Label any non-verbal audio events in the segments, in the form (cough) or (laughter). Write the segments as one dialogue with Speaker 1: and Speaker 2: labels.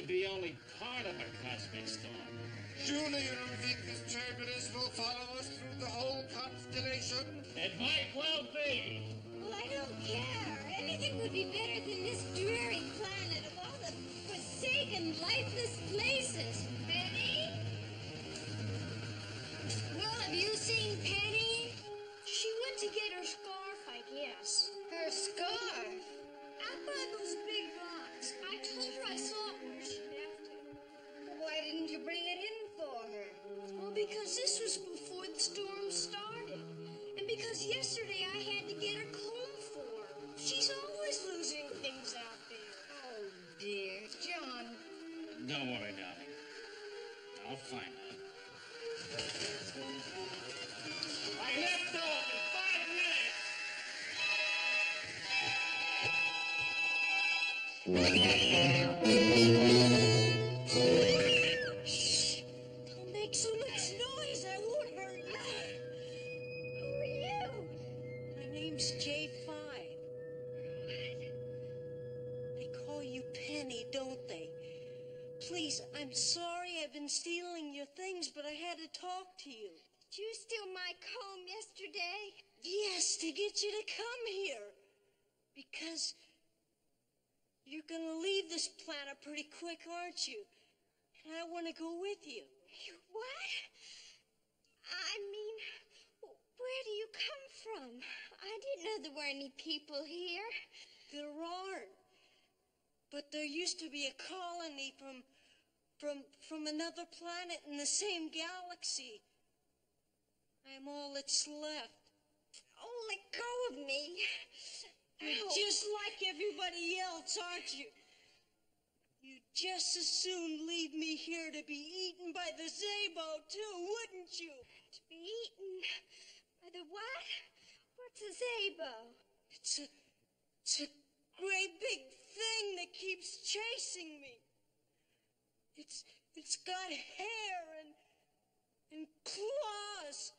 Speaker 1: And this could be only part of a cosmic storm.
Speaker 2: Surely you don't think this turbulence will follow us through the whole constellation?
Speaker 1: It might well be.
Speaker 3: Well, I don't care. Anything would be better than
Speaker 4: used to be a colony from from from another planet in the same galaxy. I'm all that's left.
Speaker 3: Oh, let go of me.
Speaker 4: You're just like everybody else, aren't you? You'd just as soon leave me here to be eaten by the Zabo, too, wouldn't you?
Speaker 3: To be eaten by the what? What's a zabo?
Speaker 4: It's a, it's a great big thing that keeps chasing me. It's, it's got hair and, and claws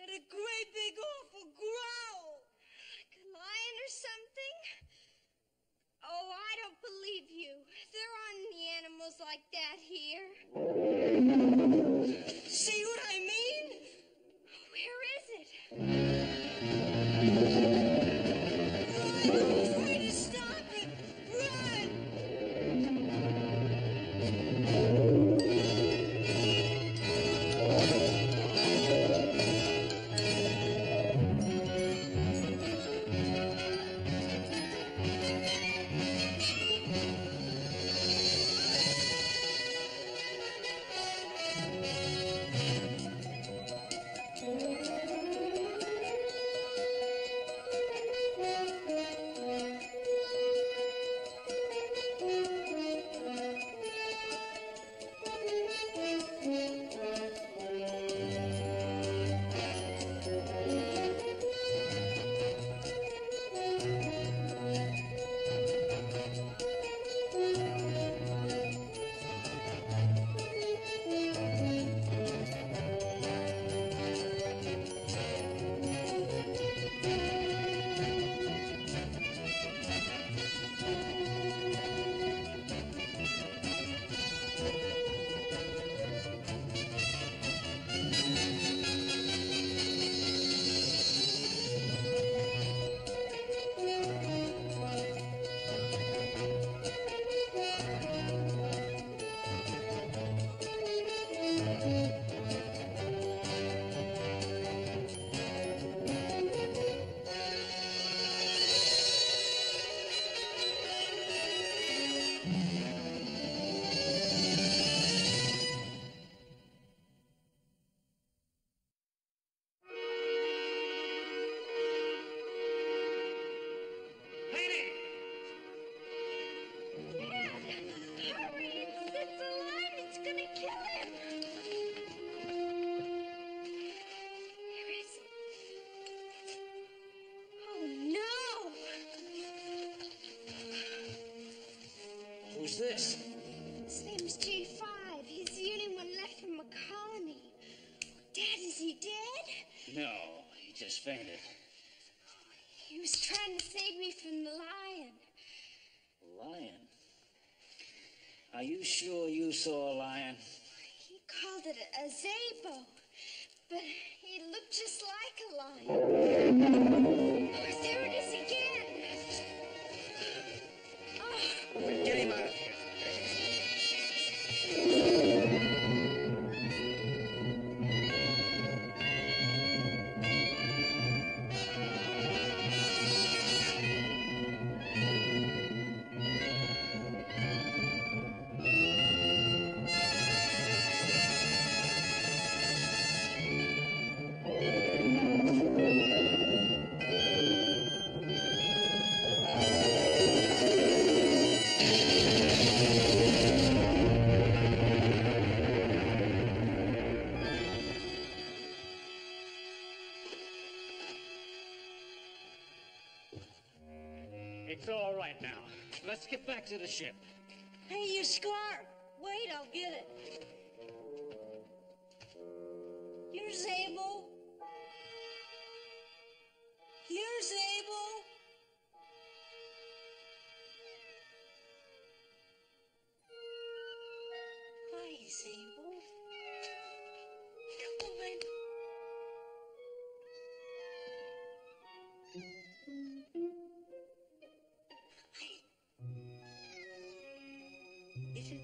Speaker 4: and a great big awful growl.
Speaker 3: Like a lion or something? Oh, I don't believe you. There aren't any animals like that here.
Speaker 4: See what I mean?
Speaker 3: Where is it?
Speaker 5: This? Let's get back to the ship.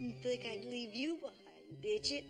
Speaker 4: Didn't think I'd leave you behind, did you?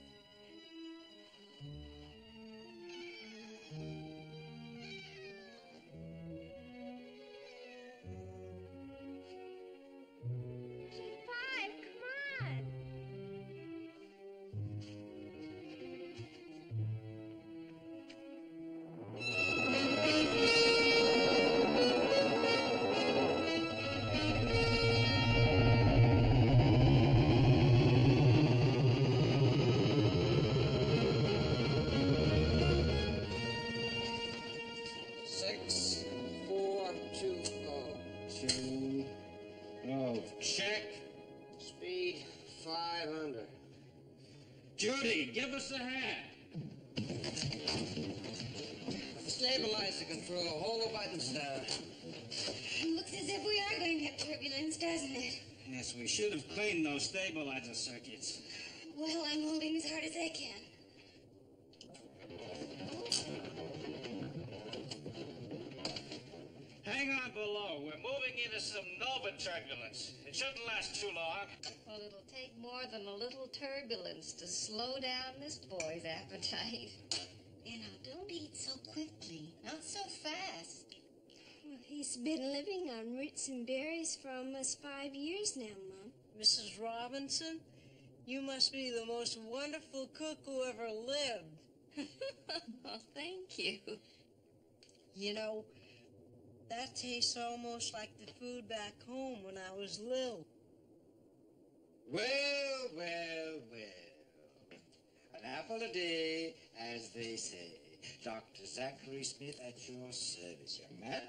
Speaker 3: Turbulence. It
Speaker 5: shouldn't last too long.
Speaker 6: Well, it'll take more than a little turbulence to slow down this boy's appetite. You know, don't eat so quickly. Not so fast.
Speaker 3: Well, he's been living on roots and berries for almost five years now, Mom.
Speaker 4: Mrs. Robinson, you must be the most wonderful cook who ever lived. (laughs)
Speaker 6: oh, thank you.
Speaker 4: You know, that tastes almost like the food back home when I was little.
Speaker 7: Well, well, well. An apple a day, as they say. Dr. Zachary Smith at your service, young man.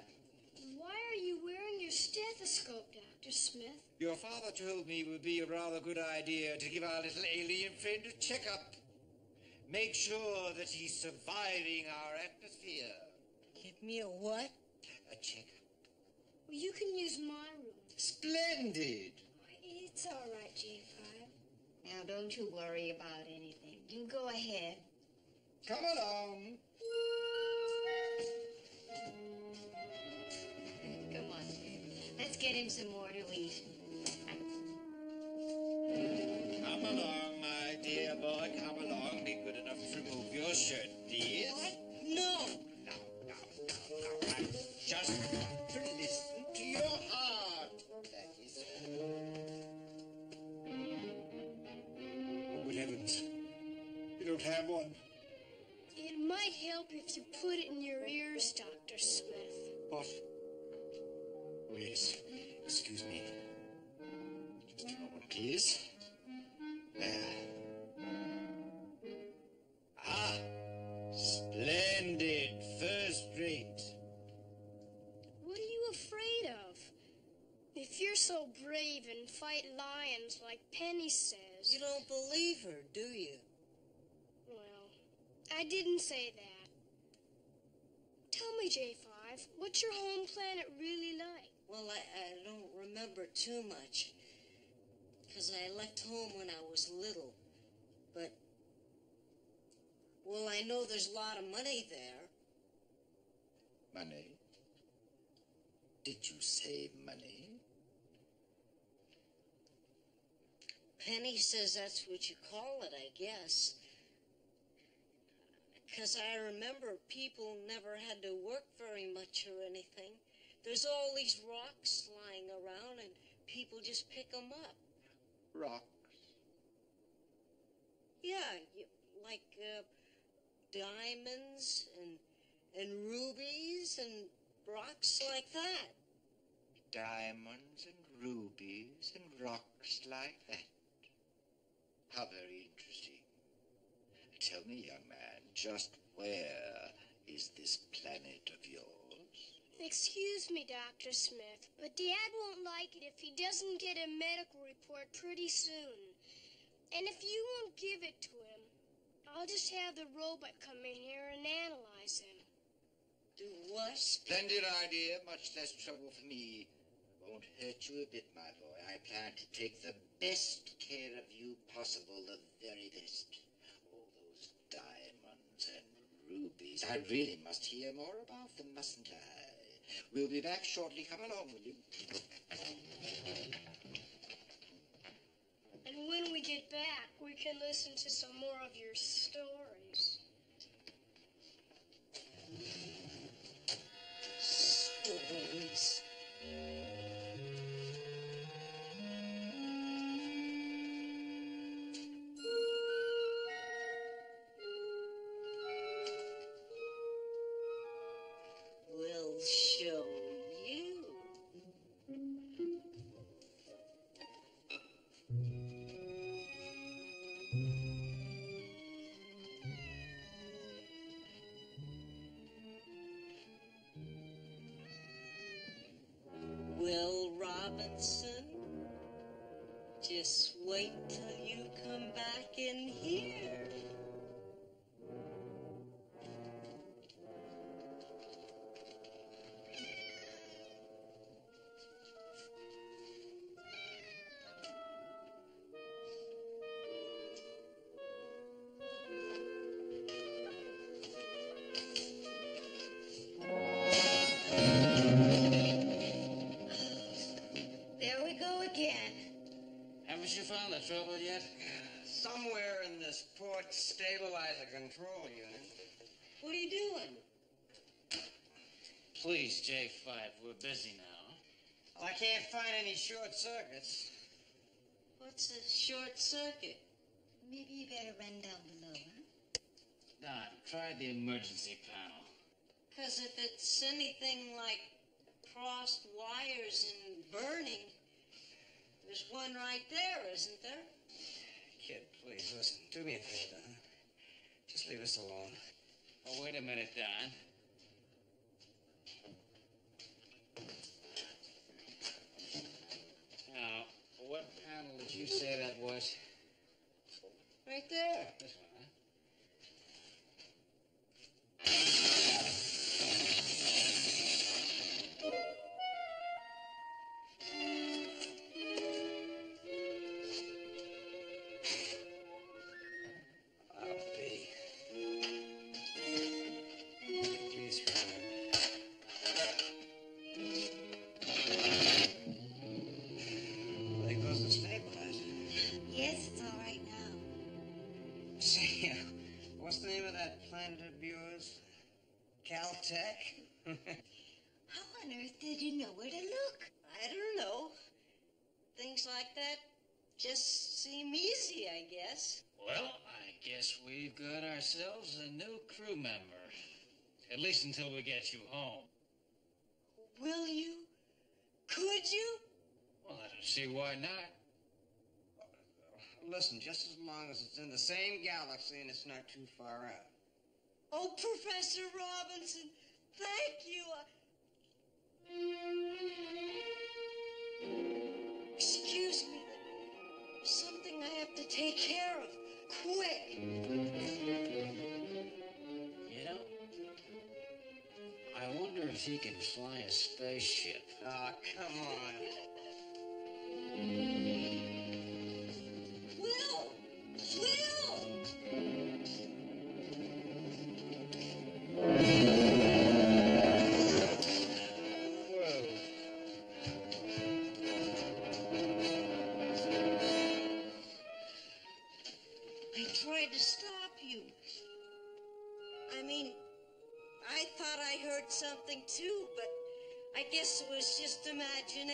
Speaker 3: Why are you wearing your stethoscope, Dr. Smith?
Speaker 7: Your father told me it would be a rather good idea to give our little alien friend a checkup. Make sure that he's surviving our atmosphere.
Speaker 4: Give me a what?
Speaker 7: A checkup.
Speaker 3: Well, you can use my room.
Speaker 7: Splendid.
Speaker 3: It's all right, J5.
Speaker 6: Now, don't you worry about anything. You go ahead.
Speaker 7: Come along.
Speaker 6: Come on. Let's get him some more to eat.
Speaker 7: Come along, my dear boy. Come along. Be good enough to remove your shirt, please.
Speaker 4: No!
Speaker 7: Now, now, now, now. I've just to listen to your heart. That is Oh, good heavens. You don't have one.
Speaker 3: It might help if you put it in your ears, Dr. Smith.
Speaker 7: What? Oh, yes. Excuse me. Just a moment, please. There. Ah, splendid.
Speaker 3: So brave and
Speaker 8: and fight lions like Penny says.
Speaker 4: You don't believe her, do you?
Speaker 8: Well, I didn't say that. Tell me, J5, what's your home planet really like?
Speaker 4: Well, I, I don't remember too much. Because I left home when I was little. But, well, I know there's a lot of money there.
Speaker 7: Money? Did you say money?
Speaker 4: Penny says that's what you call it, I guess. Because I remember people never had to work very much or anything. There's all these rocks lying around and people just pick them up.
Speaker 7: Rocks?
Speaker 4: Yeah, you, like uh, diamonds and and rubies and rocks like that.
Speaker 7: Diamonds and rubies and rocks like that. How very interesting. Tell me, young man, just where is this planet of yours?
Speaker 8: Excuse me, Dr. Smith, but Dad won't like it if he doesn't get a medical report pretty soon. And if you won't give it to him, I'll just have the robot come in here and analyze him.
Speaker 4: Do what?
Speaker 7: Splendid idea, much less trouble for me. Won't hurt you a bit, my boy. I plan to take the best care of you possible, the very best. All those diamonds and rubies. I really must hear more about them, mustn't I? We'll be back shortly. Come along, will you?
Speaker 8: And when we get back, we can listen to some more of your stories.
Speaker 5: Busy now.
Speaker 9: I can't find any short circuits.
Speaker 4: What's a short circuit?
Speaker 6: Maybe you better run down below, huh?
Speaker 5: Don, try the emergency panel.
Speaker 4: Because if it's anything like crossed wires and burning, there's one right there, isn't there?
Speaker 9: Kid, please listen. Do me a favor. Huh? Just leave us alone.
Speaker 5: Oh, wait a minute, Don. You say that was?
Speaker 4: Right there.
Speaker 5: This one, huh? until we get you home.
Speaker 4: Will you? Could you?
Speaker 5: Well, I don't see why not.
Speaker 9: Listen, just as long as it's in the same galaxy and it's not too far out.
Speaker 4: Oh, Professor Robinson, thank you. Excuse me, something I have to take care of. Quick! Excuse he can fly a spaceship. Oh, come on.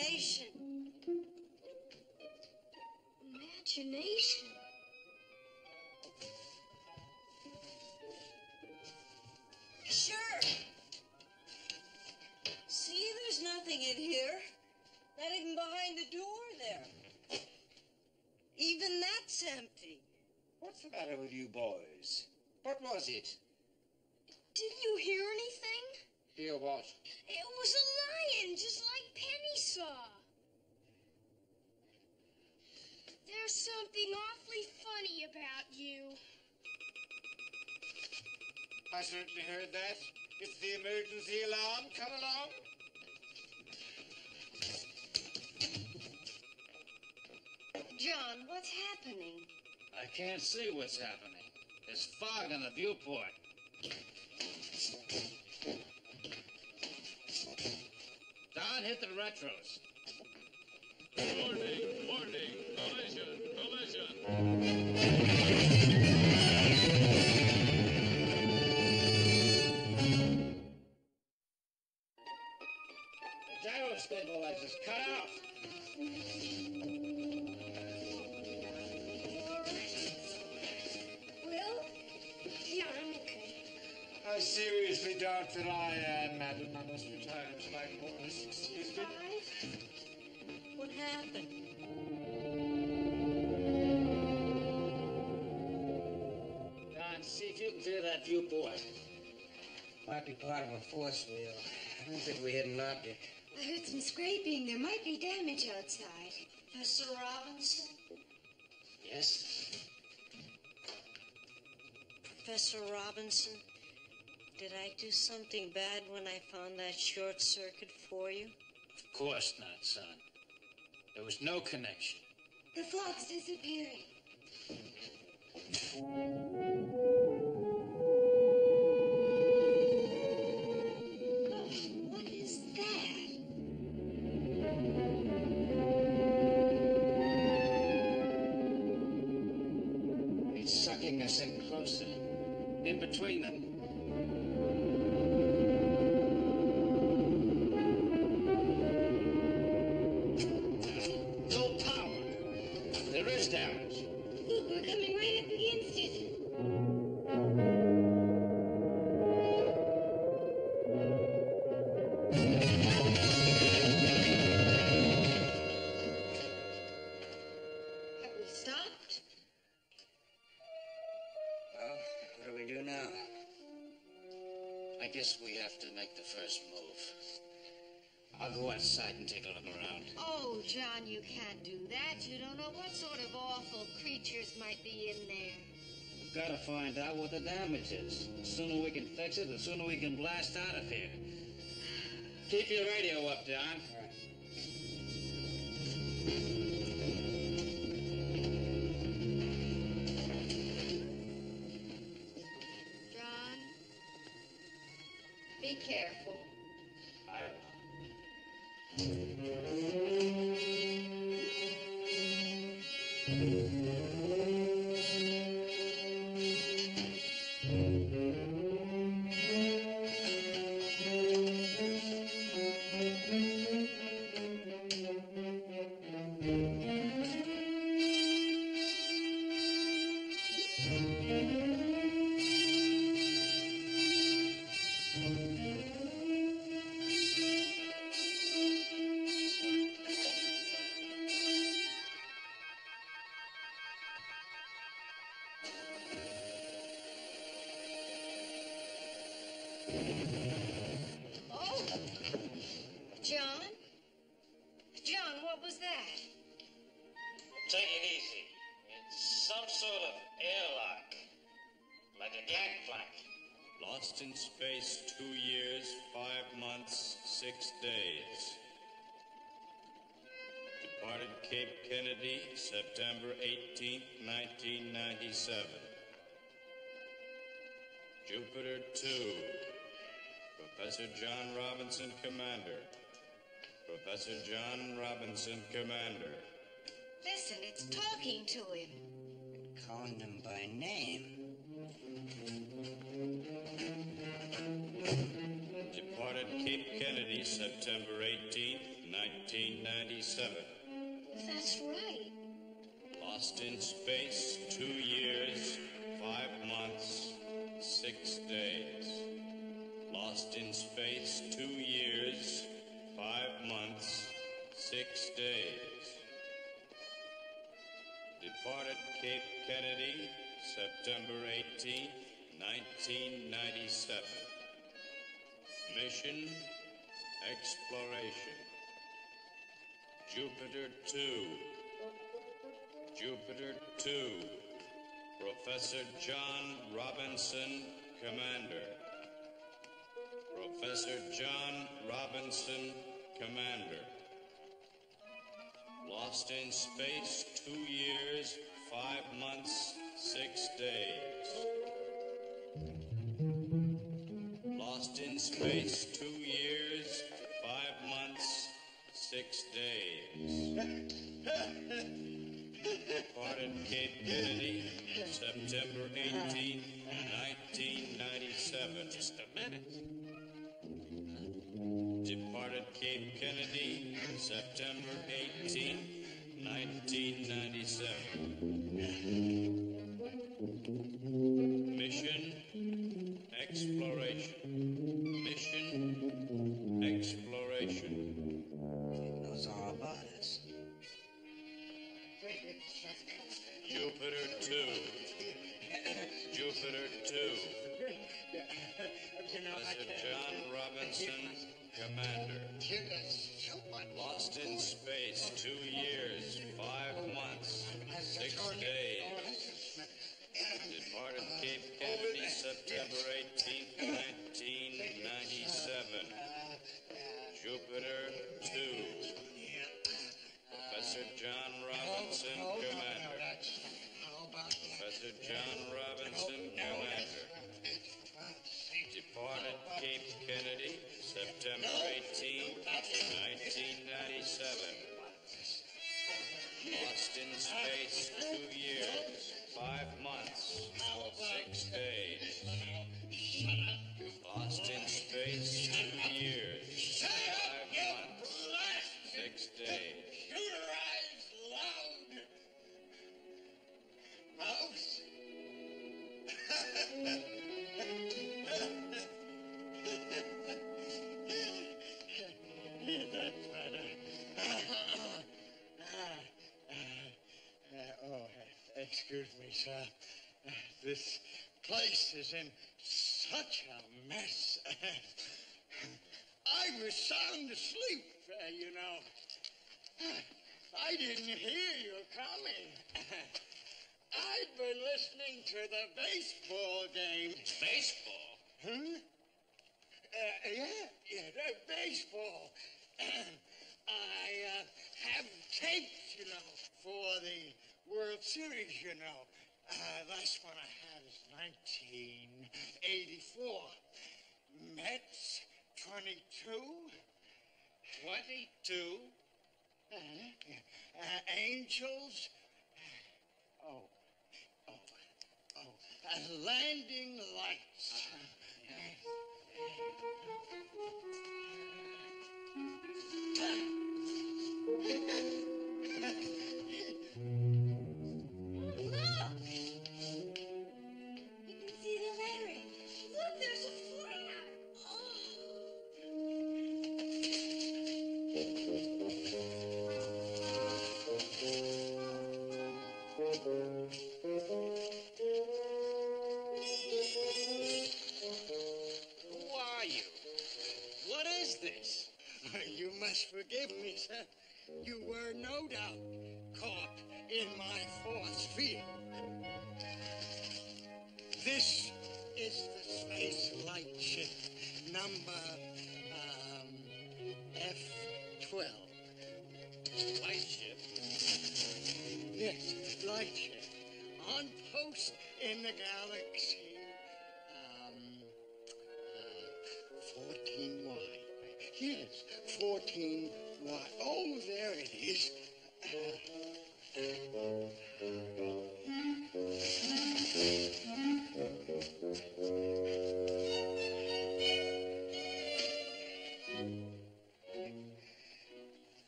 Speaker 4: Imagination.
Speaker 8: Imagination.
Speaker 4: Sure. See, there's nothing in here. Not even behind the door there. Even that's empty.
Speaker 7: What's the matter with you boys? What was it?
Speaker 8: Didn't you hear anything?
Speaker 7: Hear what?
Speaker 8: It was a lion, just like Penny saw. There's something awfully funny about you.
Speaker 2: I certainly heard that. It's the emergency alarm. Come along.
Speaker 6: John, what's happening?
Speaker 5: I can't see what's happening. There's fog on the viewport. Don, hit the retros.
Speaker 10: Warning, warning, collision, collision.
Speaker 5: The gyro stabilizer's cut out.
Speaker 8: Will? Yeah, I'm okay.
Speaker 2: I seriously doubt that I am, madam. I must retire to my quarters. Excuse me.
Speaker 4: What happened?
Speaker 5: Don, see if you can clear that viewport.
Speaker 9: Might be part of a force wheel. I don't think we hit an object.
Speaker 6: I heard some scraping. There might be damage outside.
Speaker 4: Professor Robinson?
Speaker 5: Yes?
Speaker 4: Professor Robinson, did I do something bad when I found that short circuit for you?
Speaker 5: Of course not, son. There was no connection.
Speaker 6: The flog's disappearing. Oh, what is that?
Speaker 5: It's sucking us in closer. In between them. Find out what the damage is. The sooner we can fix it, the sooner we can blast out of here. Keep your radio up, Don.
Speaker 6: John, be careful.
Speaker 11: 1997. Jupiter 2, Professor John Robinson, Commander. Professor John Robinson, Commander.
Speaker 6: Listen, it's talking to him.
Speaker 9: Calling him by name.
Speaker 11: Departed Cape Kennedy September 18, 1997.
Speaker 6: That's right.
Speaker 11: Lost in space two years, five months, six days. Lost in space two years, five months, six days. Departed Cape Kennedy, September 18, 1997. Mission Exploration. Jupiter 2. Jupiter 2. Professor John Robinson, Commander. Professor John Robinson, Commander. Lost in space two years, five months, six days. Lost in space two years, five months, six days. (laughs) Departed Cape Kennedy, September 18, 1997. Just a minute. Departed Cape Kennedy, September 18, 1997. Mission Exploration. Mission Exploration. Jupiter 2. Professor John Robinson, Commander. Lost in space two years, five months, six days. Departed Cape Kennedy, September Cape Kennedy, September 18, 1997. Lost in space
Speaker 12: ah, excuse me, sir. This place is in such a mess. (laughs) I was sound asleep, uh, you know. I didn't hear you coming. (laughs) I've been listening to the baseball game.
Speaker 11: Baseball?
Speaker 12: Huh? Uh, yeah, yeah, the baseball. (clears throat) I uh, have tapes, you know, for the World Series, you know. Uh, last one I had is 1984. Mets, 22.
Speaker 11: 22?
Speaker 12: Uh, uh, Angels. Oh, oh, oh. Uh, landing lights. (laughs) (laughs) Forgive me, sir. You were no doubt caught in my force field. This is the space lightship number um, F12.
Speaker 5: Light ship?
Speaker 12: Yes, light ship. On post in the galaxy. 14 Oh, there it is.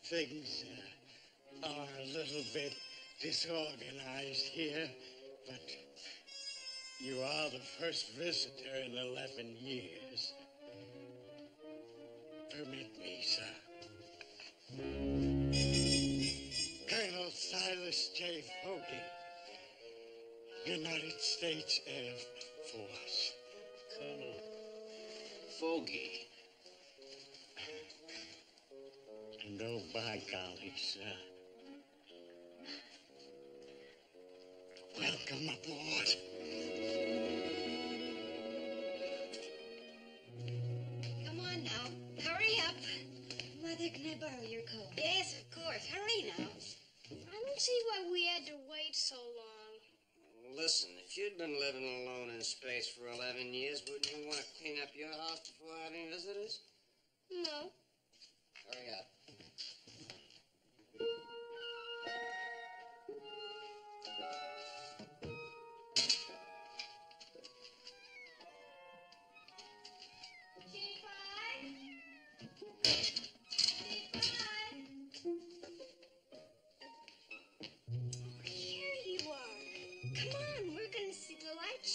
Speaker 12: Things uh, are a little bit disorganized here, but you are the first visitor in 11 years. Permit me, sir. Colonel Silas J. Fogey, United States Air Force.
Speaker 5: Colonel Fogey.
Speaker 12: And oh, by golly, sir. Welcome aboard.
Speaker 6: Mother, can I borrow your coat? Yes, of course. Hurry now.
Speaker 8: I don't see why we had to wait so long.
Speaker 9: Listen, if you'd been living alone in space for 11 years, wouldn't you want to clean up your house before having visitors?
Speaker 8: No.
Speaker 9: Hurry up.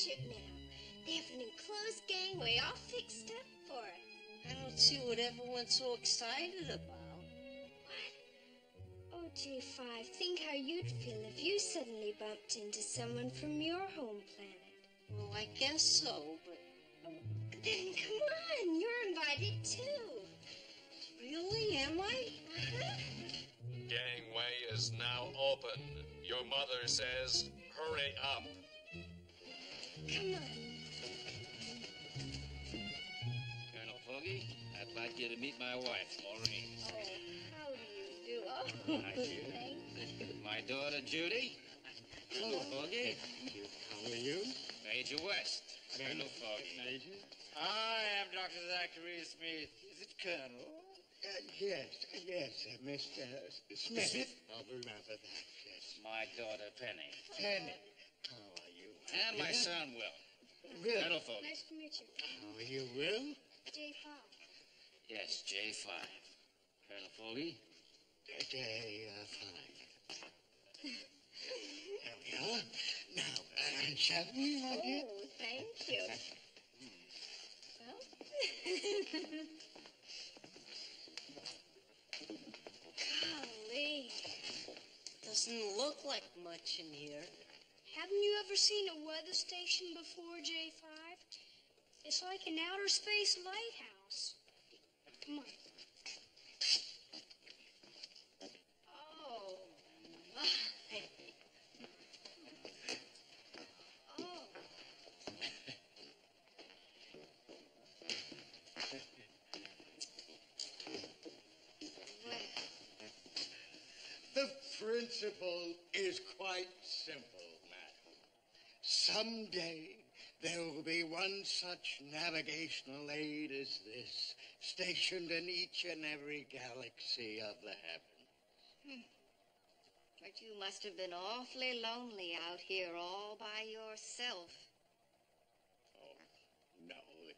Speaker 3: Ship now. They have an enclosed gangway all fixed up for it.
Speaker 4: I don't see what everyone's so excited about.
Speaker 8: Oh, J5, think how you'd feel if you suddenly bumped into someone from your home planet.
Speaker 4: Well, I guess so, but
Speaker 3: Then (laughs) come on, you're invited too.
Speaker 4: really, am I? Uh-huh.
Speaker 10: Gangway is now open. Your mother says, hurry up.
Speaker 3: Come on.
Speaker 5: Colonel Fogey, I'd like you to meet my wife, Maureen.
Speaker 3: Oh, how do you do? Oh,
Speaker 5: Hi, (laughs) Judy.
Speaker 3: thank you.
Speaker 5: My daughter, Judy. Hello, Fogey.
Speaker 12: How are you?
Speaker 5: Major West. Colonel Fogey.
Speaker 12: Major?
Speaker 2: I am Dr. Zachary Smith. Is it Colonel?
Speaker 12: Uh, yes, yes, uh, Mr. Smith. I'll remember that, yes.
Speaker 5: My daughter, Penny.
Speaker 12: Penny, how are you?
Speaker 5: And my
Speaker 12: Yeah?
Speaker 5: son, Will.
Speaker 12: Will.
Speaker 5: Colonel Fogey.
Speaker 8: Nice to meet you.
Speaker 12: How are you, Will?
Speaker 8: J5.
Speaker 5: Yes, J5. Colonel Fogey.
Speaker 12: Day uh, five. There we are. Now, uh, shall we, my dear?
Speaker 3: Oh, thank you. Well,
Speaker 8: Golly.
Speaker 4: Doesn't look like much in here.
Speaker 8: Haven't you ever seen a weather station before, J5? It's like an outer space lighthouse. Come on.
Speaker 3: oh. Oh,
Speaker 12: The principle is quite simple. Someday there will be one such navigational aid as this, stationed in each and every galaxy of the heavens. Hmm.
Speaker 6: But you must have been awfully lonely out here all by yourself.
Speaker 12: Oh, No, it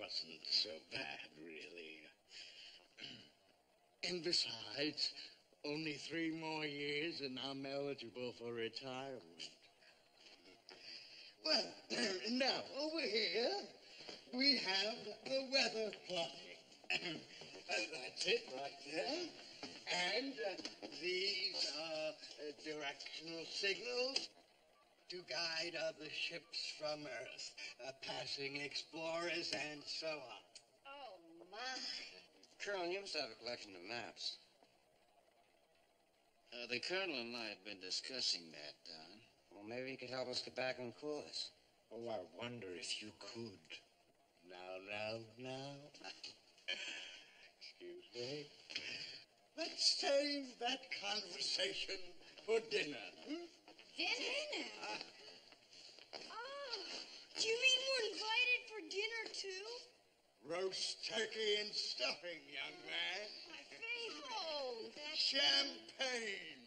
Speaker 12: wasn't so bad, really. (clears throat) And besides, only three more years and I'm eligible for retirement. Well, (clears throat) now, over here, we have the weather plotting. (clears throat) Uh, That's it right there. And uh, these are uh, directional signals to guide other ships from Earth, uh, passing explorers and so on.
Speaker 6: Oh, my.
Speaker 9: Colonel, you must have a collection of maps.
Speaker 5: Uh, the Colonel and I have been discussing that, Don.
Speaker 9: Well, maybe you could help us get back on course.
Speaker 2: Oh, I wonder if you could.
Speaker 12: now, now, now. Excuse me. Let's save that conversation for dinner. Hmm?
Speaker 13: Dinner? Oh, do you mean we're invited for dinner too?
Speaker 12: Roast turkey and stuffing, young man.
Speaker 13: My favorite.
Speaker 12: Champagne.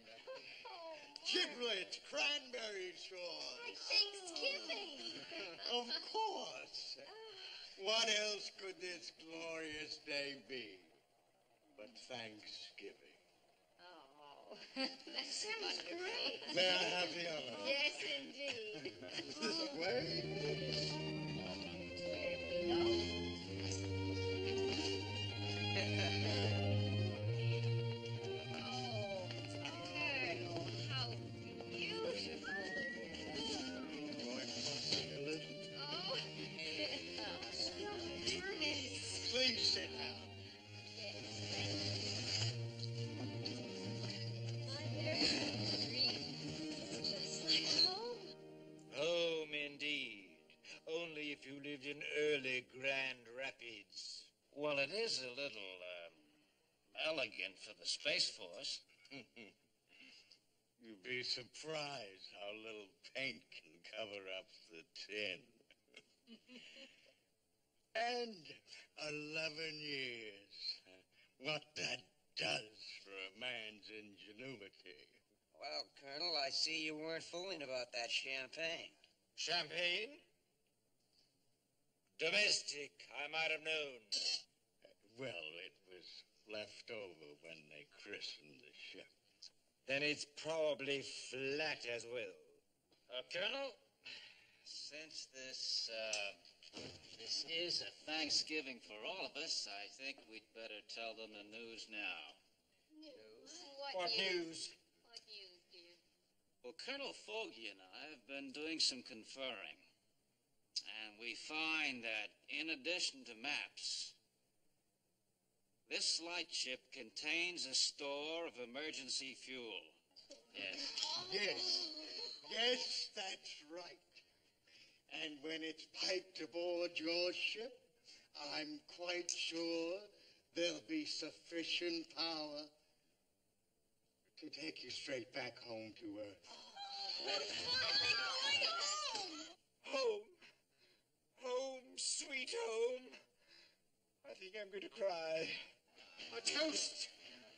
Speaker 12: Giblet, cranberry sauce.
Speaker 13: Like Thanksgiving.
Speaker 12: Of course. What else could this glorious day be but Thanksgiving?
Speaker 6: Oh, (laughs) that sounds great.
Speaker 12: May I have the honor?
Speaker 6: Yes, indeed.
Speaker 12: This way?
Speaker 6: Oh,
Speaker 7: early Grand Rapids. Well, it is a little um, elegant for the Space Force. (laughs)
Speaker 12: You'd be surprised how little paint can cover up the tin. (laughs) and 11 years. What that does for a man's ingenuity.
Speaker 9: Well, Colonel, I see you weren't fooling about that champagne.
Speaker 7: Champagne? Domestic, I might have known.
Speaker 12: Well, it was left over when they christened the ship.
Speaker 7: Then it's probably flat as well. Uh, Colonel?
Speaker 5: Since this, uh, this is a Thanksgiving for all of us, I think we'd better tell them the news now. News?
Speaker 7: What news?
Speaker 6: What news, dear?
Speaker 5: Well, Colonel Fogey and I have been doing some conferring, and we find that in addition to maps, this lightship contains a store of emergency fuel. Yes.
Speaker 12: Yes, yes, that's right. And when it's piped aboard your ship, I'm quite sure there'll be sufficient power to take you straight back home to Earth. (laughs)
Speaker 7: Home. Home, sweet home. I think I'm going to cry. A toast.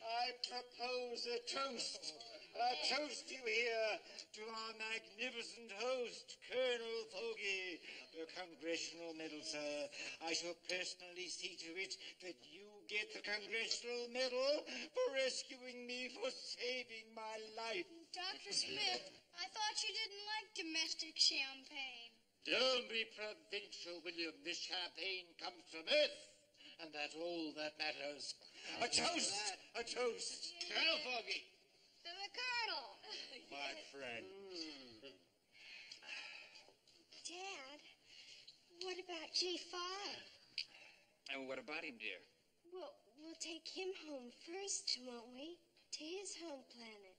Speaker 7: I propose a toast. A toast you here to our magnificent host, Colonel Fogey. The Congressional Medal, sir. I shall personally see to it that you get the Congressional Medal for rescuing me, for saving my life.
Speaker 8: Dr. Smith, I thought you didn't like domestic champagne.
Speaker 14: Don't be provincial, William. This champagne comes from Earth, and that's all that matters. A toast! A toast! Colonel Fogey!
Speaker 6: To the Colonel.
Speaker 12: My friend.
Speaker 3: Dad, what about J5?
Speaker 5: And what about him, dear?
Speaker 3: Well, we'll take him home first, won't we? To his home planet.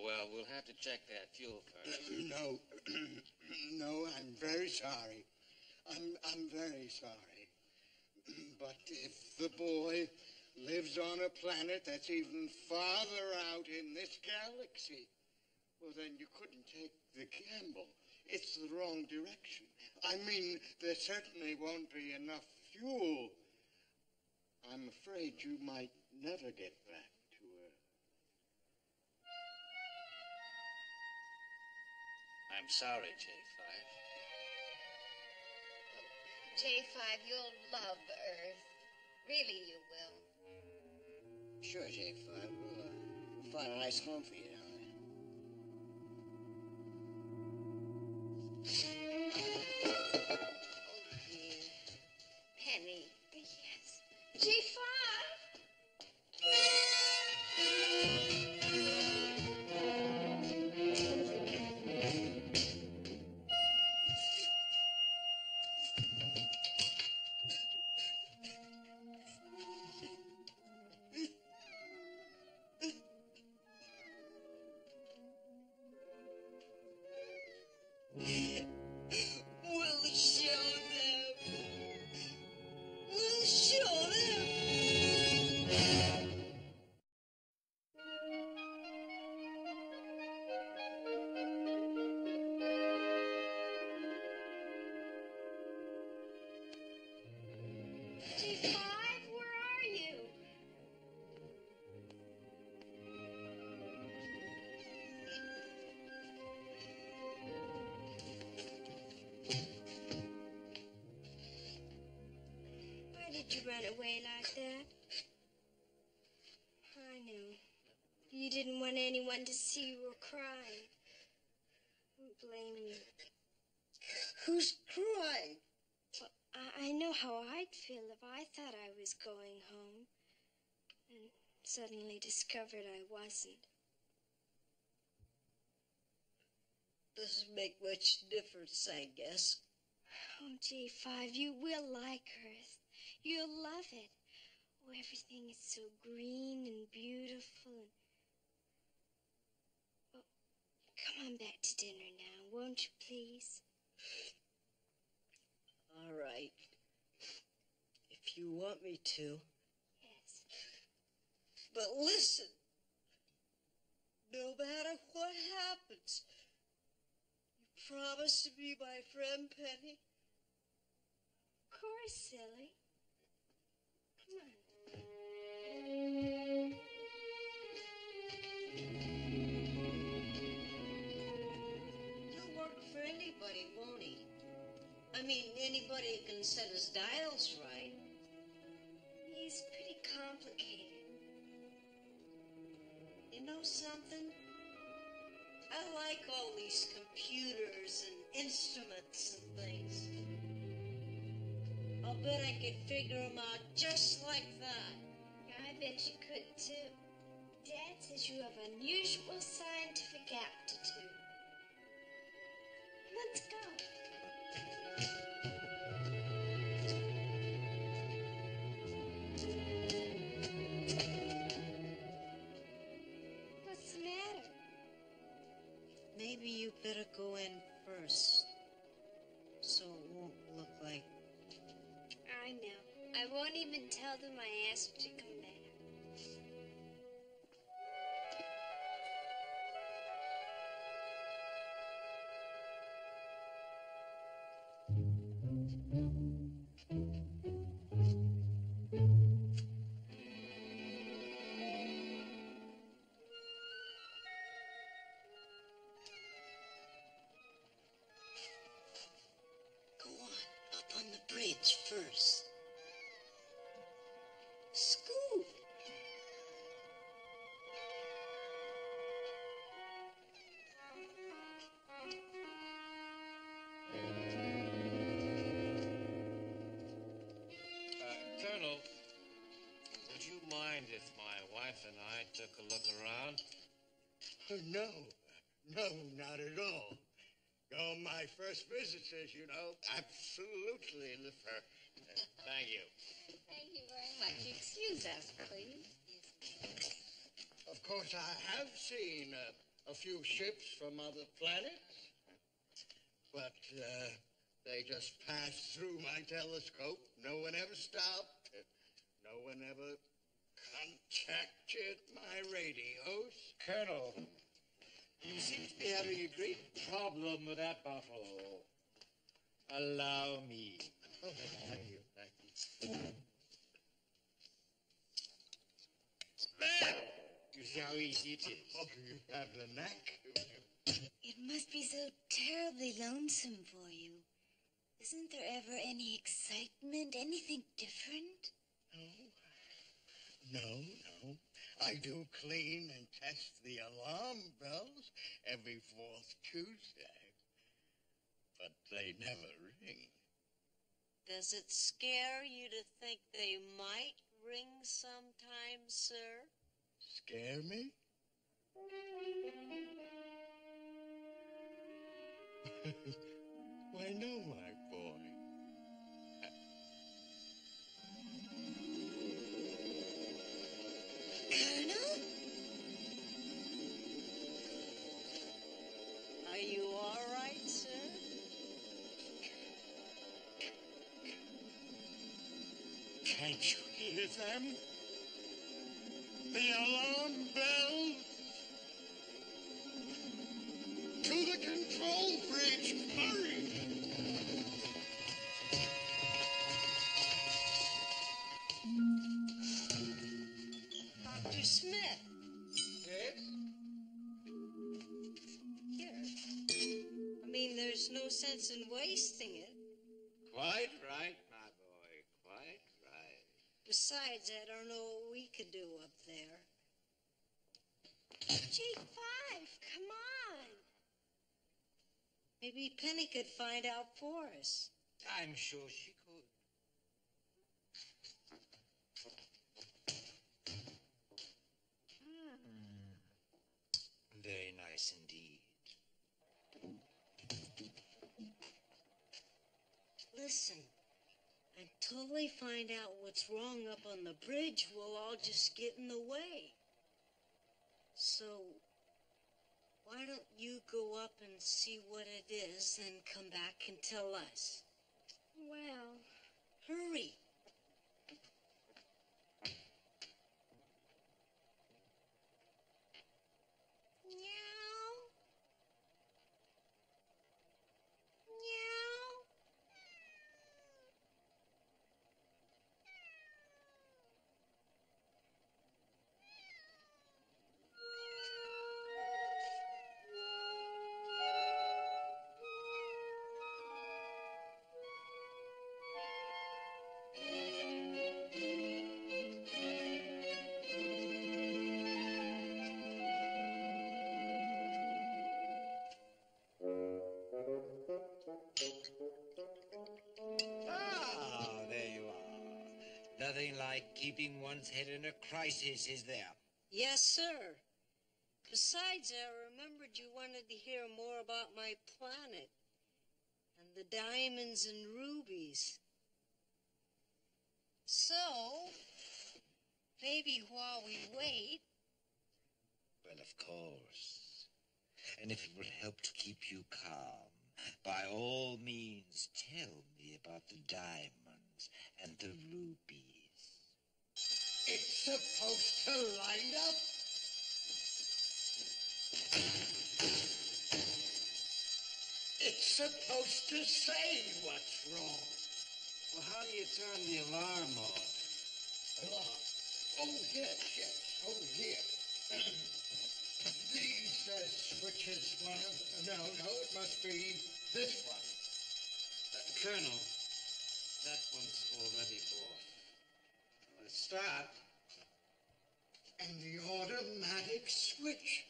Speaker 5: Well, we'll have to check that fuel first. (clears throat)
Speaker 12: No, (clears throat) no, I'm very sorry. I'm, I'm very sorry. (clears throat) But if the boy lives on a planet that's even farther out in this galaxy, well, then you couldn't take the gamble. It's the wrong direction. I mean, there certainly won't be enough fuel. I'm afraid you might never get back
Speaker 5: I'm sorry, J5.
Speaker 6: J5, you'll love Earth. Really, you will.
Speaker 9: Sure, J5. We'll, uh, we'll find a nice home for you down there.
Speaker 3: Suddenly discovered I wasn't.
Speaker 15: Doesn't make much difference, I guess.
Speaker 3: Oh, J5, you will like Earth. You'll love it. Oh, everything is so green and beautiful. And... Oh, come on back to dinner now, won't you, please?
Speaker 15: All right. If you want me to. But listen. No matter what happens, you promise to be my friend, Penny?
Speaker 3: Of course, silly. Come on.
Speaker 4: He'll work for anybody, won't he? I mean, anybody who can set his dials right.
Speaker 3: He's pretty complicated.
Speaker 4: You know something? I like all these computers and instruments and things. I'll bet I could figure them out just like that.
Speaker 3: I bet you could too. Dad says you have unusual scientific aptitude. Let's go.
Speaker 4: Maybe you better go in first. So it won't look like.
Speaker 3: I know. I won't even tell them I asked you to come back.
Speaker 4: Go
Speaker 5: a look around? (laughs)
Speaker 12: No, no, not at all. You're my first visitors, you know. Absolutely, Lifer. (laughs)
Speaker 5: Thank you.
Speaker 6: Thank you very much. Excuse us, please.
Speaker 12: Of course, I have seen uh, a few ships from other planets, but uh, they just passed through my telescope. No one ever stopped. No one ever contacted my radios.
Speaker 7: Colonel, you seem to be having a great problem with that buffalo. Allow me.
Speaker 12: Oh, thank you, thank you.
Speaker 7: You see how easy it is.
Speaker 12: Oh, you have the knack.
Speaker 16: It must be so terribly lonesome for you. Isn't there ever any excitement, anything different?
Speaker 12: No, no. I do clean and test the alarm bells every fourth Tuesday. But they never ring.
Speaker 4: Does it scare you to think they might ring sometime, sir?
Speaker 12: Scare me? (laughs) Why, no, my boy.
Speaker 4: Did you
Speaker 12: hear them the alarm bells. to the control bridge. Hurry!
Speaker 4: Dr. Smith. Yes? Here.
Speaker 7: I mean, there's no sense in wasting it.
Speaker 4: Besides, I don't know what we could do up there.
Speaker 3: J5, come on.
Speaker 4: Maybe Penny could find out for us.
Speaker 7: I'm sure she could. Hmm. Very nice indeed.
Speaker 4: Listen, until they find out what's wrong up on the bridge, we'll all just get in the way. So, why don't you go up and see what it is and come back and tell us?
Speaker 17: Well,
Speaker 4: Hurry.
Speaker 7: Keeping one's head in a crisis, is there?
Speaker 4: Yes, sir. Besides, I remembered you wanted to hear more about my planet and the diamonds and rubies. So, maybe while we wait,
Speaker 7: Well, of course. And if it will help to keep you calm, by all means tell me about the diamonds and the rubies.
Speaker 12: It's supposed to light up. It's supposed to say what's wrong.
Speaker 5: Well, how do you turn the alarm off?
Speaker 12: Alarm. Oh, yes, yes. Oh, here. (clears throat) These uh, switches, one of No, no, it must be this one.
Speaker 5: Uh, Colonel, that one's already off. Start.
Speaker 12: And the automatic switch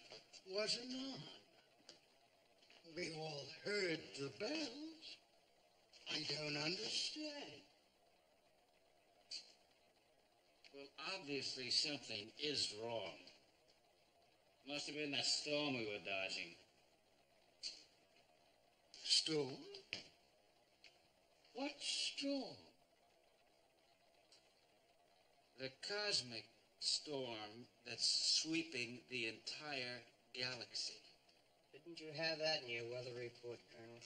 Speaker 12: wasn't on. We all heard the bells. I don't understand.
Speaker 5: Well, obviously something is wrong. Must have been that storm we were dodging.
Speaker 12: Storm? What storm?
Speaker 5: The cosmic storm that's sweeping the entire galaxy.
Speaker 7: Didn't you have that in your weather report, Colonel?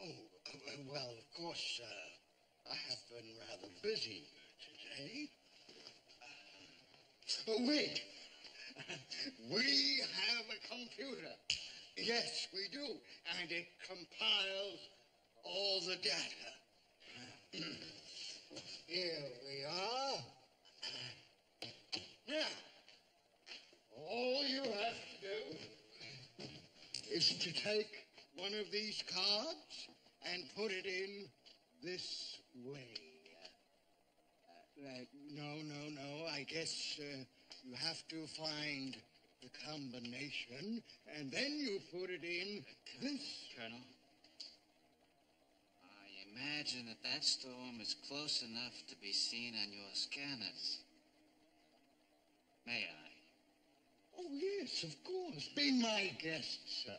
Speaker 12: Oh, uh, well, of course, uh, I have been rather busy today. Uh, oh, wait. (laughs) we have a computer. Yes, we do. And it compiles all the data. (clears throat) Here we are. Now, all you have to do is to take one of these cards and put it in this way. Uh, no, no, no. I guess uh, you have to find the combination, and then you put it in this.
Speaker 5: Colonel, imagine that that storm is close enough to be seen on your scanners. May I?
Speaker 12: Oh, yes, of course. Be my guest, sir.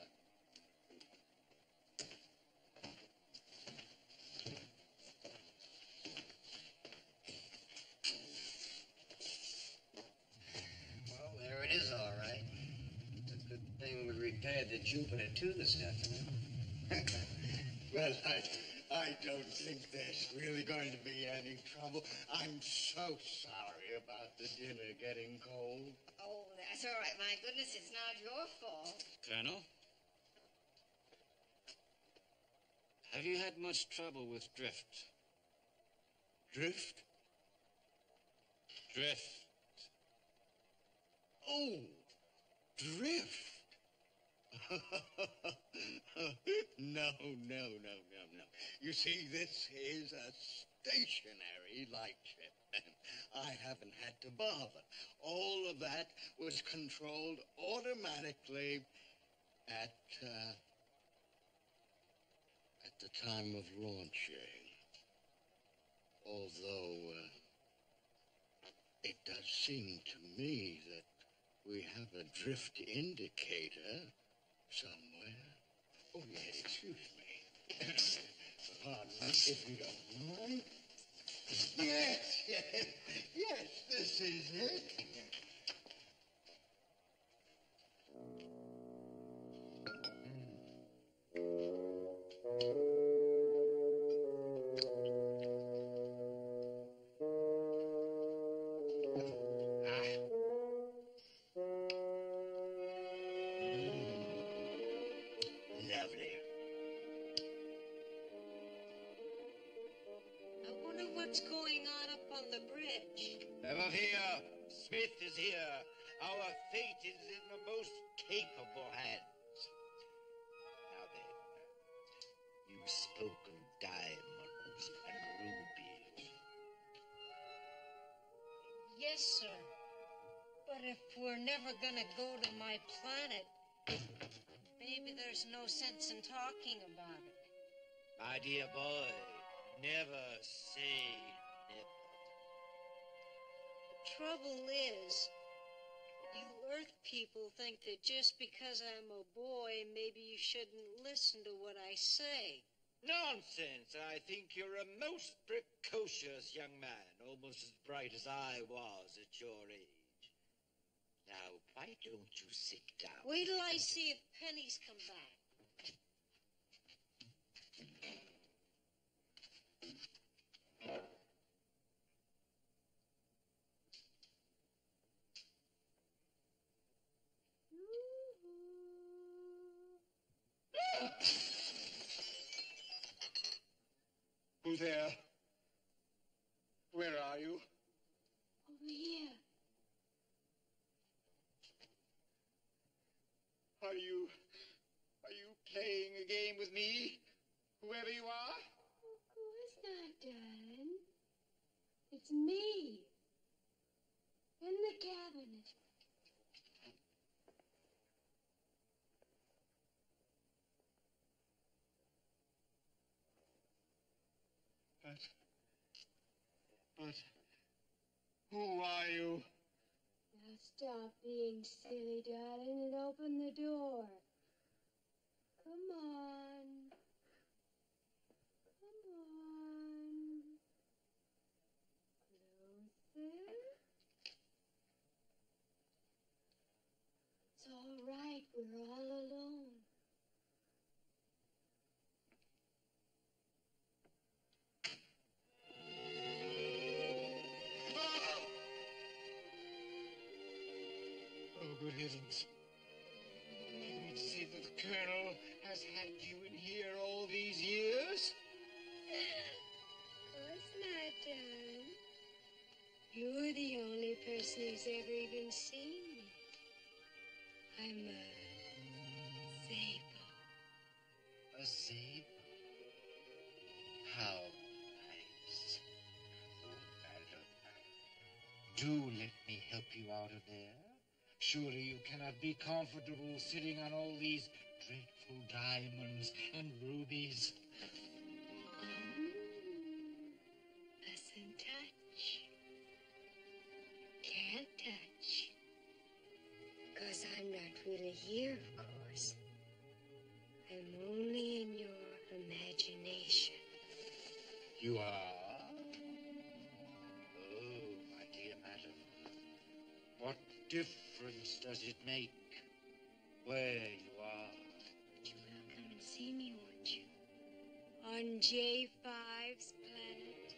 Speaker 7: Well, there it is, all right. It's a good thing we repaired the Jupiter 2 this afternoon.
Speaker 12: well, I, I don't think there's really going to be any trouble. I'm so sorry about the dinner getting cold.
Speaker 6: Oh, that's all right. My goodness, it's not your fault.
Speaker 5: Colonel? Have you had much trouble with drift?
Speaker 12: Drift?
Speaker 5: Drift.
Speaker 12: Oh, drift. (laughs) no, no, no, no, no. You see, this is a stationary light ship, I haven't had to bother. All of that was controlled automatically at uh, at the time of launching. Although uh, it does seem to me that we have a drift indicator somewhere. Oh, yes, excuse me. Pardon me, if you don't mind. Yes, yes, yes, this is it.
Speaker 4: Gonna go to my planet, maybe there's no sense in talking about it.
Speaker 7: My dear boy, never say never.
Speaker 4: The trouble is, you Earth people think that just because I'm a boy, maybe you shouldn't listen to what I say.
Speaker 7: Nonsense! I think you're a most precocious young man, almost as bright as I was at your age. Now, why don't you sit down?
Speaker 4: Wait till I see if Penny's come back.
Speaker 5: Who's there? Where are you?
Speaker 3: Over here.
Speaker 5: Are you. Are you playing a game with me? Whoever you are?
Speaker 3: Of course not, darling. It's me. In the cabinet.
Speaker 5: But. But. Who are you?
Speaker 3: Now stop being silly, darling, and open the door. Come on. Come on. Closer. It's all right. We're all alone. You're the only person who's ever even seen me. I'm a Zabo.
Speaker 7: A sable? How nice. Do let me help you out of there. Surely you cannot be comfortable sitting on all these dreadful diamonds and rubies.
Speaker 3: Really here, of course. I'm only in your imagination.
Speaker 7: You are? Oh, my dear madam. What difference does it make where you are?
Speaker 3: You will come and see me, won't you? On J5's planet.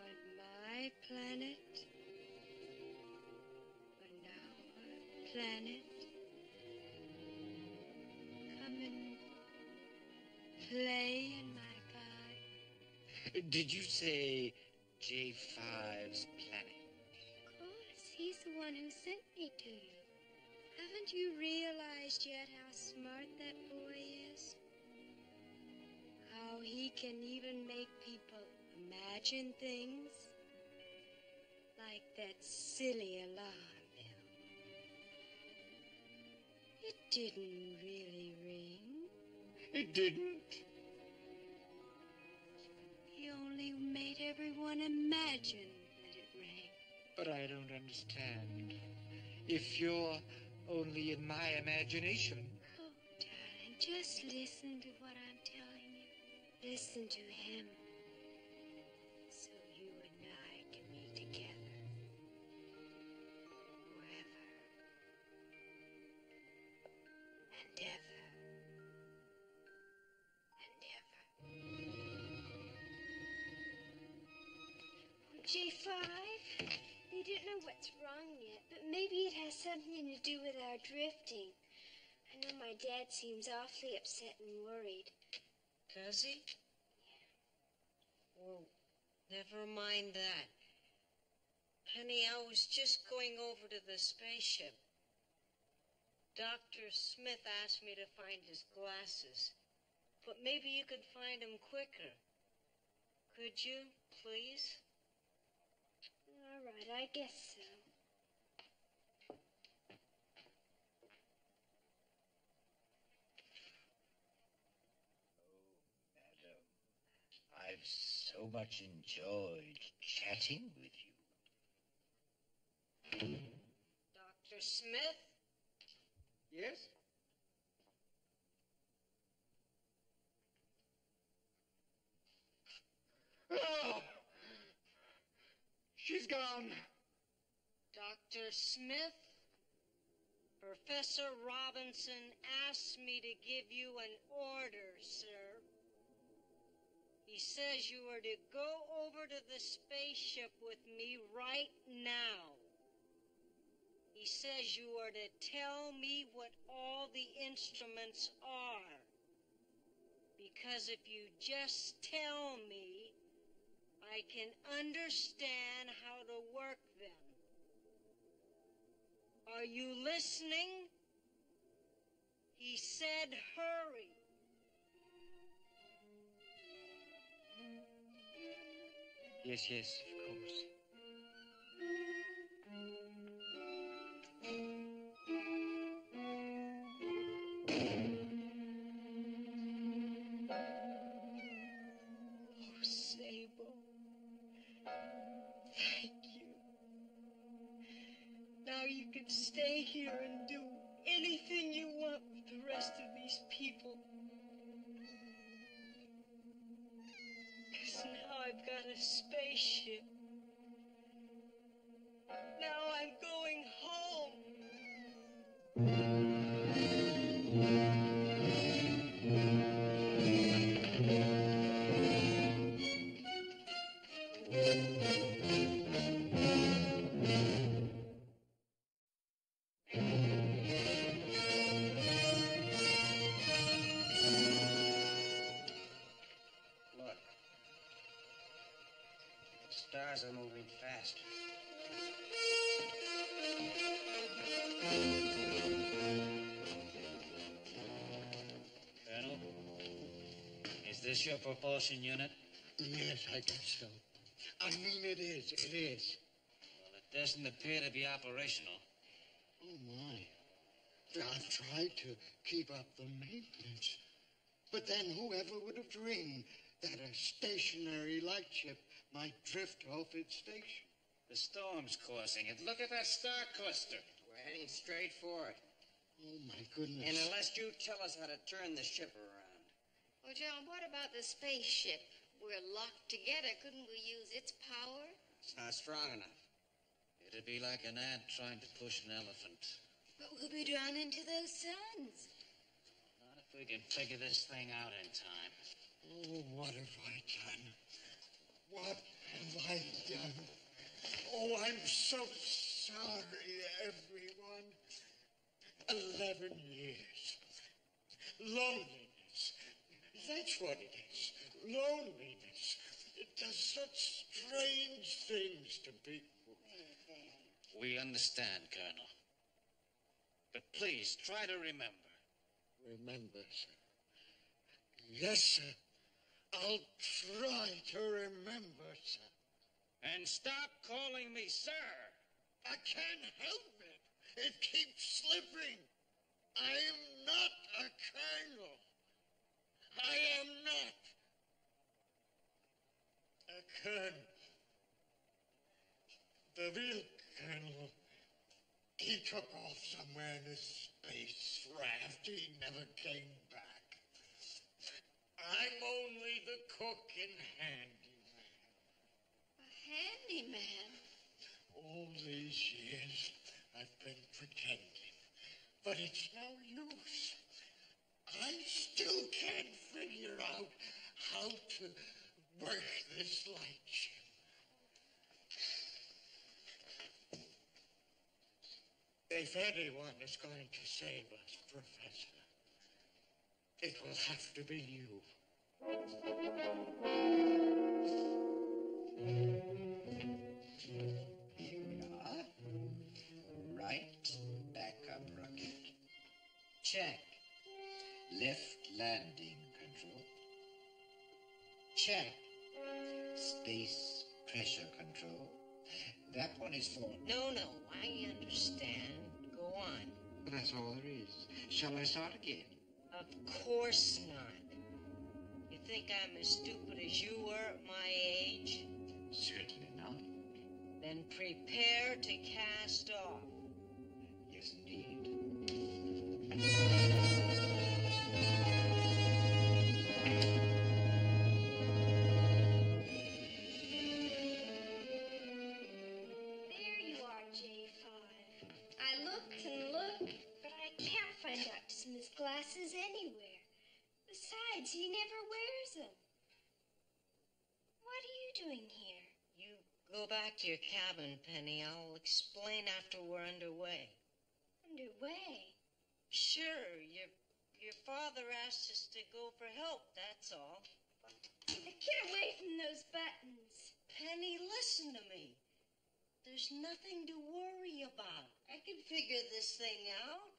Speaker 3: On my planet. planet. Come and play in my garden.
Speaker 7: Did you say J5's planet?
Speaker 3: Of course, he's the one who sent me to you. Haven't you realized yet how smart that boy is?
Speaker 4: How he can even make people imagine things? Like that silly alarm. Didn't really ring.
Speaker 18: It didn't.
Speaker 4: He only made everyone imagine that it rang.
Speaker 18: But I don't understand. If you're only in my imagination,
Speaker 4: Oh, darling, just listen to what I'm telling you. Listen to him.
Speaker 3: J5, they don't know what's wrong yet, but maybe it has something to do with our drifting. I know my dad seems awfully upset and worried.
Speaker 4: Does he? Yeah. Well, never mind that. Honey, I was just going over to the spaceship. Dr. Smith asked me to find his glasses, but maybe you could find them quicker. Could you, please?
Speaker 3: All right, I guess so.
Speaker 7: I've so much enjoyed chatting with you.
Speaker 4: Dr. Smith?
Speaker 18: Yes? Oh! She's gone.
Speaker 4: Dr. Smith? Professor Robinson asked me to give you an order, sir. He says you are to go over to the spaceship with me right now. He says you are to tell me what all the instruments are. Because if you just tell me, I can understand how to work them. Are you listening? He said, hurry.
Speaker 18: Yes, yes, of course.
Speaker 4: Stay here and do anything you want with the rest of these people. Because now I've got a spaceship.
Speaker 5: Your propulsion unit?
Speaker 12: Yes, I guess so. I mean, it is. It is.
Speaker 5: Well, it doesn't appear to be operational.
Speaker 12: Oh, my. I've tried to keep up the maintenance. But then whoever would have dreamed that a stationary lightship might drift off its station?
Speaker 5: The storm's causing it. Look at that star cluster.
Speaker 9: We're heading straight for it.
Speaker 12: Oh, my goodness.
Speaker 9: And unless you tell us how to turn the ship around.
Speaker 6: Well, John, what about the spaceship? We're locked together. Couldn't we use its power?
Speaker 9: It's not strong enough.
Speaker 5: It'd be like an ant trying to push an elephant.
Speaker 19: But we'll be drawn into those suns.
Speaker 5: Not if we can figure this thing out in time.
Speaker 12: Oh, what have I done? What have I done? Oh, I'm so sorry, everyone. Eleven years. Loneliness. That's what it is. Loneliness. It does such strange things to people.
Speaker 5: We understand, Colonel. But please try to remember.
Speaker 12: Remember, sir. Yes, sir. I'll try to remember, sir.
Speaker 5: And stop calling me sir.
Speaker 12: I can't help it. It keeps slipping. I am not a colonel. I am not a colonel. The real colonel, he took off somewhere in a space raft. He never came back. I'm only the cook and handyman.
Speaker 6: A handyman?
Speaker 12: All these years I've been pretending, but it's no use. I still can't figure out how to work this light ship. If anyone is going to save us, Professor, it will have to be you.
Speaker 7: Right rocket.
Speaker 4: Check.
Speaker 7: Left landing control.
Speaker 4: Check.
Speaker 7: Space pressure control. That one is for.
Speaker 4: No, no, I understand. Go on.
Speaker 7: That's all there is. Shall I start again?
Speaker 4: Of course not. You think I'm as stupid as you were at my age?
Speaker 7: Certainly not.
Speaker 4: Then prepare to cast off.
Speaker 7: Yes, indeed.
Speaker 4: Back to your cabin, Penny. I'll explain after we're underway.
Speaker 3: Underway?
Speaker 4: Sure, your your father asked us to go for help, that's all.
Speaker 3: Get away from those buttons.
Speaker 4: Penny, listen to me. There's nothing to worry about. I can figure this thing out.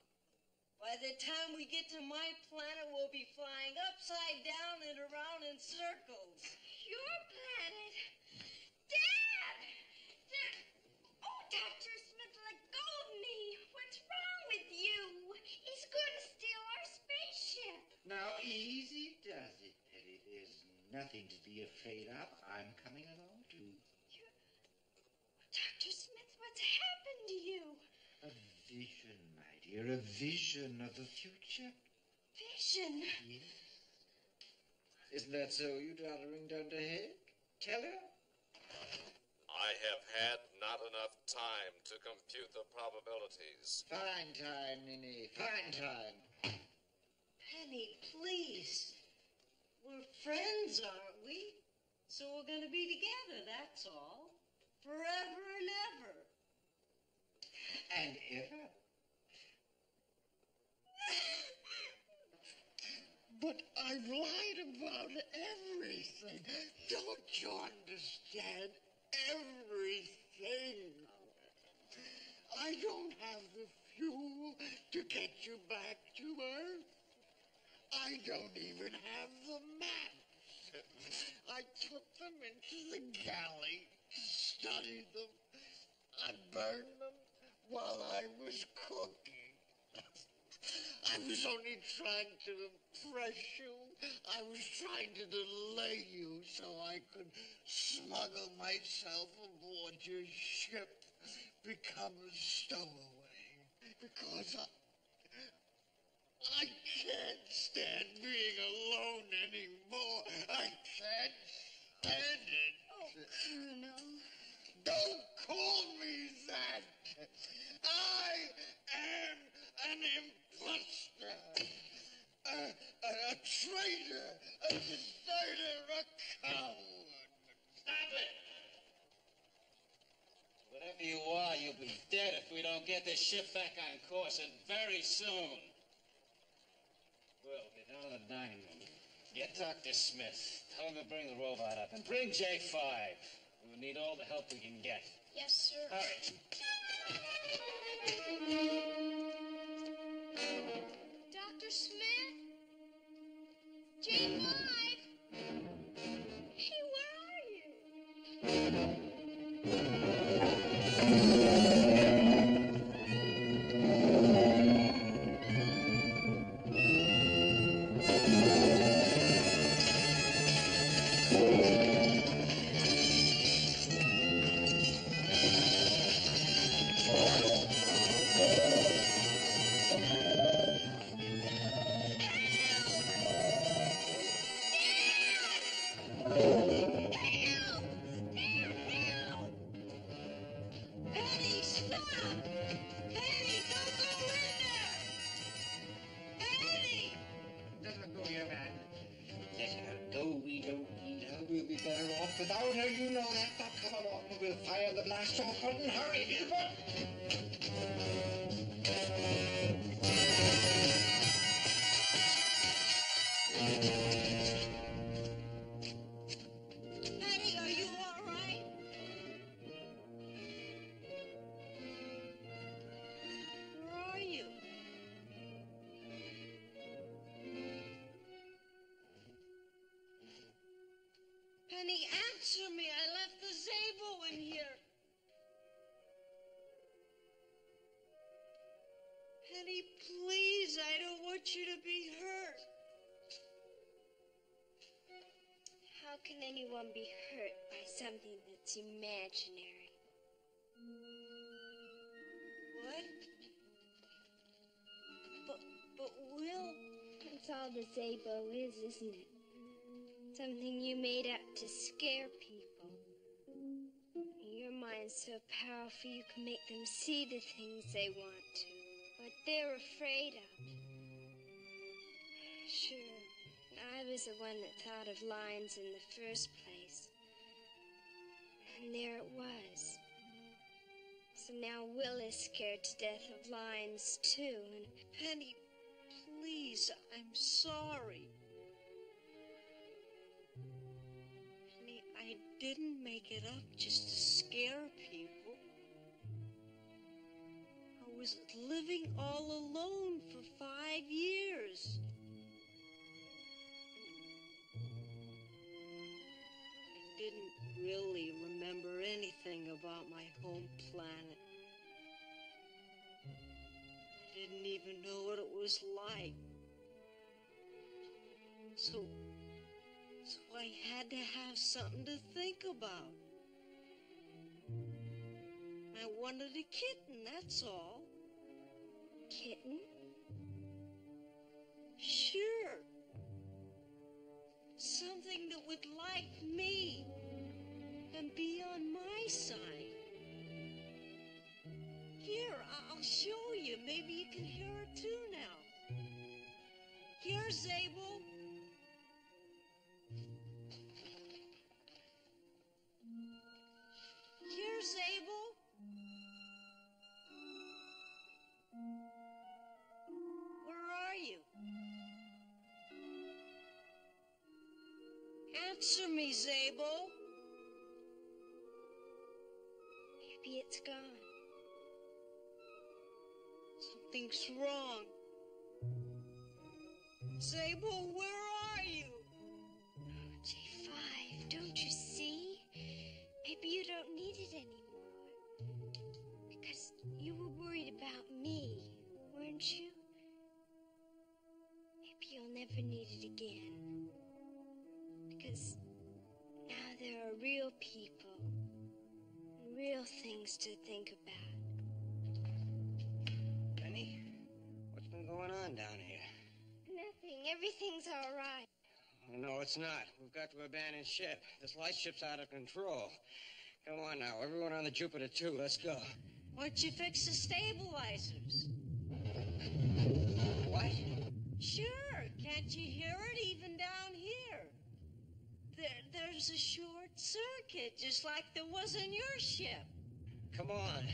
Speaker 4: By the time we get to my planet, we'll be flying upside down and around in circles.
Speaker 3: Your planet? Dad! Dad! Oh, Dr. Smith, let go of me. What's wrong with you? He's going to steal our spaceship.
Speaker 7: Now, easy does it, Penny. There's nothing to be afraid of. I'm coming along, too.
Speaker 3: Dr. Smith, what's happened to you?
Speaker 7: A vision, my dear, a vision of the future.
Speaker 3: Vision?
Speaker 7: Yes. Isn't that so, you darling dunderhead? Tell her.
Speaker 11: I have had not enough time to compute the probabilities.
Speaker 7: Fine time, Nini. Fine time.
Speaker 4: Penny, please. We're friends, aren't we? So we're going to be together, that's all. Forever and ever.
Speaker 7: And ever.
Speaker 12: But I've lied about everything. Don't you understand? Everything. I don't have the fuel to get you back to Earth. I don't even have the maps. I took them into the galley, studied them. I burned them while I was cooking. I was only trying to impress you. I was trying to delay you so I could smuggle myself aboard your ship, become a stowaway. Because I, I can't stand being alone anymore. I can't stand it.
Speaker 3: Oh, Colonel.
Speaker 12: Don't call me that. I am an imposter. A, a, a traitor, a deserter, a coward. Stop it!
Speaker 5: Whatever you are, you'll be dead if we don't get this ship back on course, and very soon. Well, get out of the dining room. Get Dr. Smith. Tell him to bring the robot up, and bring J5. We'll need all the help we can get.
Speaker 3: Yes, sir.
Speaker 5: Hurry. (laughs)
Speaker 3: Dr. Smith? Gene Live? Hey, where are you?
Speaker 7: Without her, you know that. Come along, we'll fire the blast off, but hurry. But...
Speaker 3: anyone be hurt by something that's imaginary?
Speaker 4: What? But, but Will,
Speaker 3: That's all the Zabo is, isn't it? Something you made up to scare people. Your mind's so powerful you can make them see the things they want to, what they're afraid of. Sure, was the one that thought of lines in the first place. And there it was. So now Will is scared to death of lines too, and
Speaker 4: Penny, please, I'm sorry. Penny, I didn't make it up just to scare people. I was living all alone for five years. Didn't really remember anything about my home planet. I didn't even know what it was like. So, so I had to have something to think about. I wanted a kitten, that's all.
Speaker 3: kitten?
Speaker 4: Sure. Something that would like me and be on my side. Here, I'll show you. Maybe you can hear her too now. Here, Zabel. Here, Zabel. Where are you? Answer me, Zabel. Something's wrong. Where are you?
Speaker 3: J5, don't you see? Maybe you don't need it anymore. Because you were worried about me, weren't you? Maybe you'll never need it again. Because now there are real people and real things to think about.
Speaker 9: On down here?
Speaker 3: Nothing. Everything's all right.
Speaker 9: Oh, no, it's not. We've got to abandon ship. This light ship's out of control. Come on now, everyone on the Jupiter 2, let's go.
Speaker 4: Why don't you fix the stabilizers?
Speaker 9: What?
Speaker 4: Sure. Can't you hear it even down here? There, there's a short circuit, just like there was in your ship.
Speaker 9: Come on.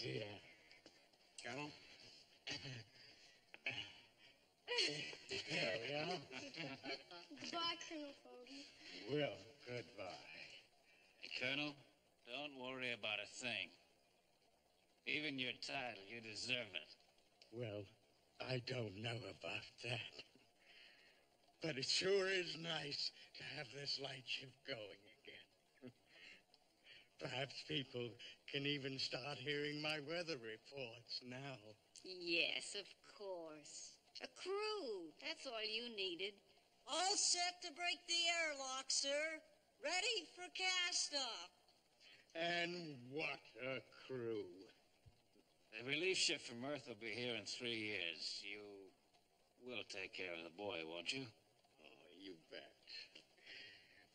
Speaker 12: Dear.
Speaker 20: Colonel?
Speaker 12: There we are.
Speaker 8: Goodbye, Colonel Fogey.
Speaker 12: Well, goodbye.
Speaker 5: Hey, Colonel, don't worry about a thing. Even your title, you deserve it.
Speaker 12: Well, I don't know about that. But it sure is nice to have this lightship going. Perhaps people can even start hearing my weather reports now.
Speaker 6: Yes, of course. A crew. That's all you needed.
Speaker 4: All set to break the airlock, sir. Ready for cast off.
Speaker 12: And what a crew.
Speaker 5: The relief ship from Earth will be here in three years. You will take care of the boy, won't you?
Speaker 12: Oh, you bet.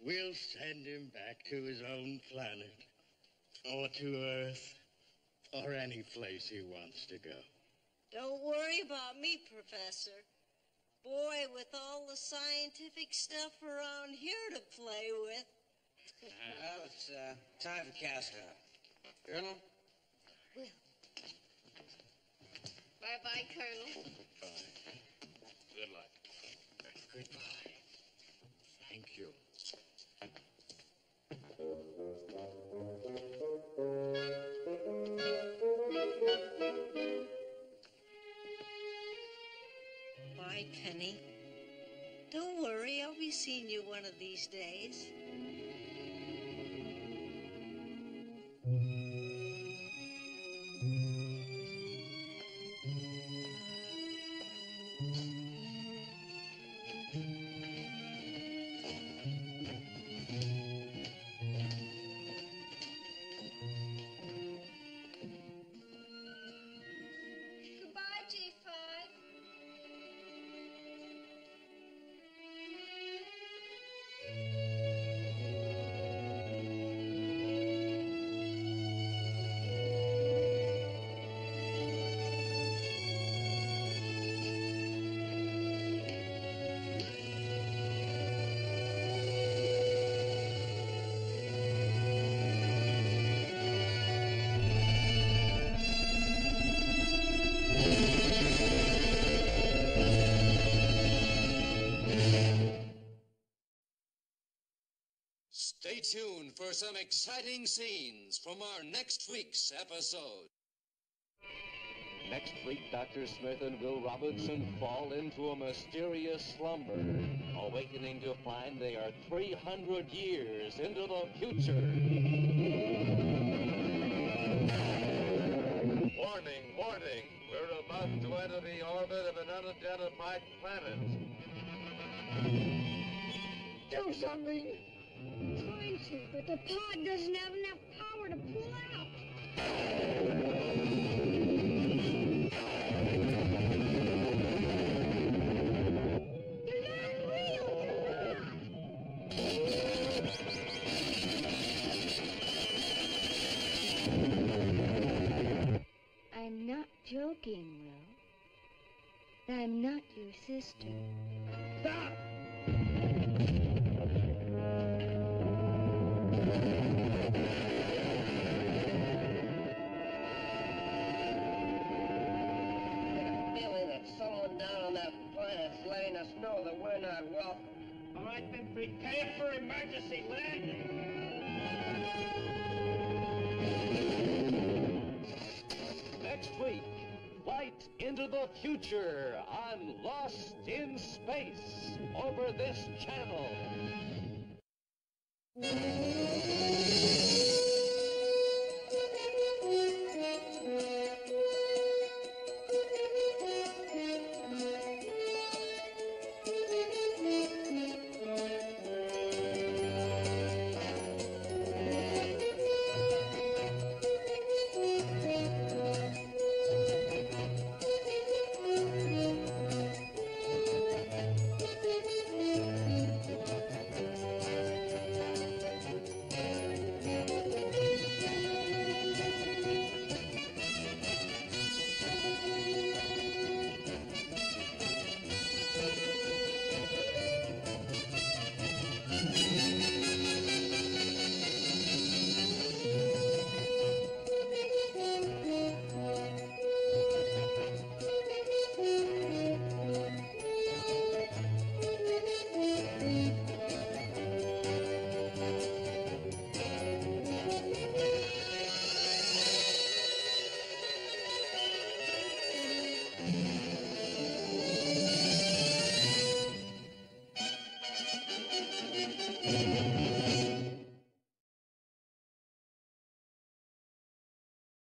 Speaker 12: We'll send him back to his own planet, or to Earth, or any place he wants to go.
Speaker 4: Don't worry about me, Professor. Boy, with all the scientific stuff around here to play with.
Speaker 20: Well, it's uh, time for cast off. Colonel?
Speaker 6: Bye bye, Colonel. Bye.
Speaker 5: Good luck.
Speaker 12: Goodbye.
Speaker 3: Penny. Don't worry, I'll be seeing you one of these days.
Speaker 21: Tuned for some exciting scenes from our next week's episode.
Speaker 11: Next week, Dr. Smith and Will Robinson fall into a mysterious slumber, awakening to find they are 300 years into the future.
Speaker 22: Warning, warning. We're about to enter the orbit of an unidentified planet.
Speaker 8: Do something. To, but the pod doesn't have enough power to pull out.
Speaker 9: I'm not joking, Will. I'm not your sister.
Speaker 20: ship and prepare for emergency landing.
Speaker 11: Next week, flight into the future on Lost in Space over this channel. (laughs)